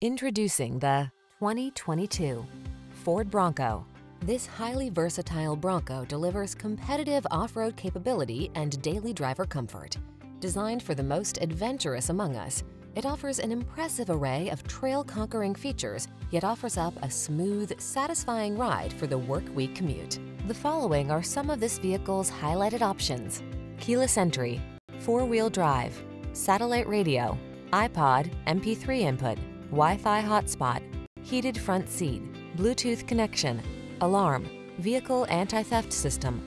Introducing the 2022 Ford Bronco. This highly versatile Bronco delivers competitive off-road capability and daily driver comfort. Designed for the most adventurous among us, it offers an impressive array of trail-conquering features, yet offers up a smooth, satisfying ride for the work week commute. The following are some of this vehicle's highlighted options. Keyless entry, four-wheel drive, satellite radio, iPod, MP3 input, Wi-Fi hotspot, heated front seat, Bluetooth connection, alarm, vehicle anti-theft system,